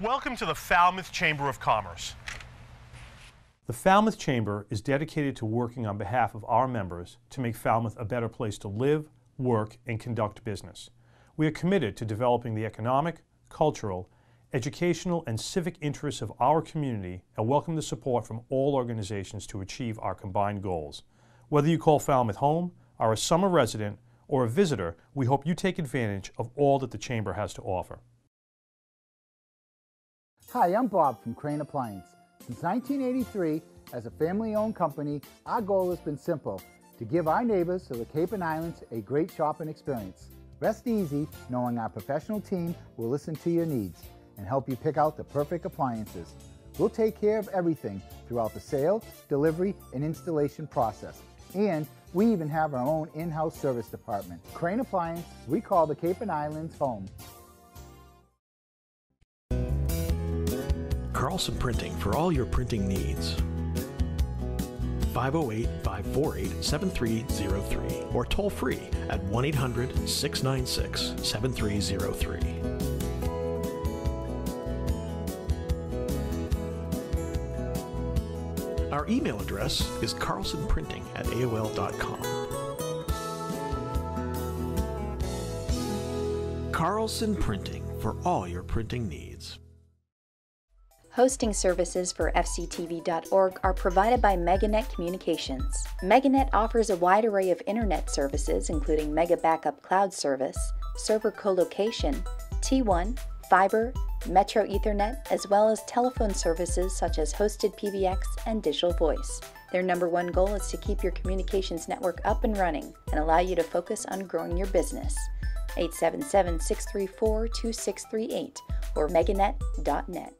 Welcome to the Falmouth Chamber of Commerce. The Falmouth Chamber is dedicated to working on behalf of our members to make Falmouth a better place to live, work, and conduct business. We are committed to developing the economic, cultural, educational, and civic interests of our community and welcome the support from all organizations to achieve our combined goals. Whether you call Falmouth home, are a summer resident, or a visitor, we hope you take advantage of all that the Chamber has to offer. Hi, I'm Bob from Crane Appliance. Since 1983, as a family-owned company, our goal has been simple, to give our neighbors of the Cape and Islands a great shopping experience. Rest easy knowing our professional team will listen to your needs and help you pick out the perfect appliances. We'll take care of everything throughout the sale, delivery, and installation process. And we even have our own in-house service department. Crane Appliance, we call the Cape and Islands home. Carlson Printing for all your printing needs. 508 548 7303 or toll free at 1 800 696 7303. Our email address is carlsonprinting at AOL.com. Carlson Printing for all your printing needs. Hosting services for FCTV.org are provided by Meganet Communications. Meganet offers a wide array of internet services, including Mega Backup Cloud Service, server colocation, T1, fiber, Metro Ethernet, as well as telephone services such as hosted PBX and digital voice. Their number one goal is to keep your communications network up and running and allow you to focus on growing your business. 877 634 2638 or meganet.net.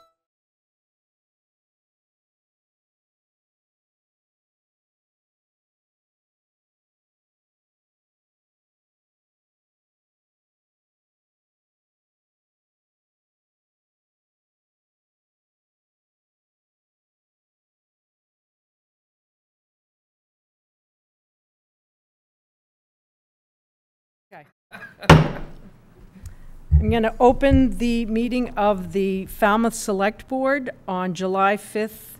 Okay. I'm going to open the meeting of the Falmouth Select Board on July 5th,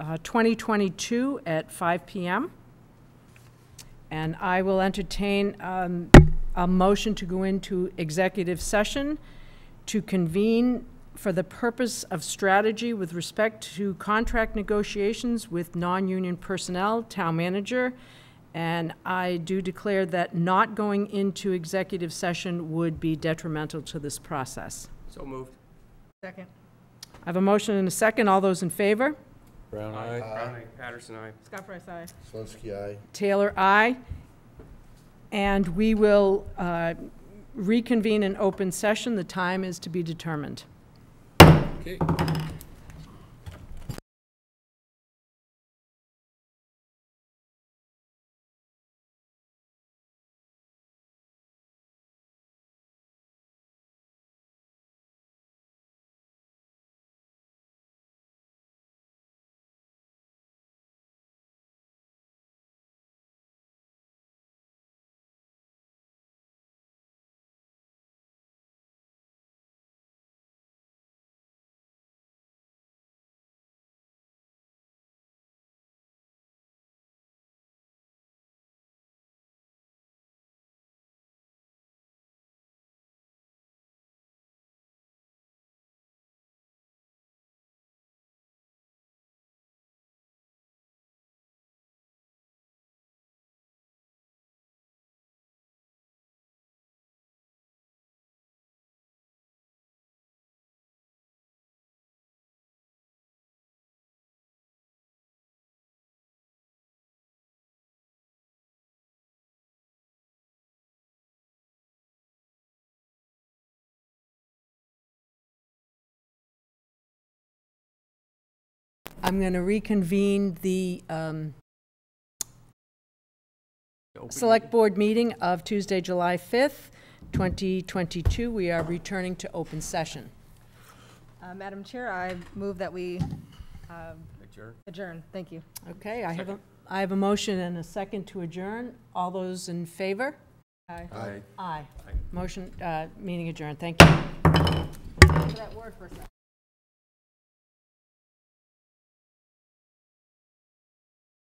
uh, 2022 at 5 PM. And I will entertain um, a motion to go into executive session to convene for the purpose of strategy with respect to contract negotiations with non-union personnel, town manager, and I do declare that not going into executive session would be detrimental to this process. So moved. Second. I have a motion and a second. All those in favor? Brown eye. Browning, Patterson, aye. Scott Price, aye. Zylinski eye. Taylor, aye. And we will uh, reconvene in open session. The time is to be determined. Okay. I'm going to reconvene the um, Select Board meeting of Tuesday, July 5th, 2022. We are returning to open session. Uh, Madam Chair, I move that we um, Adjourn. adjourn. Thank you. Okay, I have a, I have a motion and a second to adjourn. All those in favor? Aye. Aye. Aye. Motion, uh, meeting adjourned. Thank you.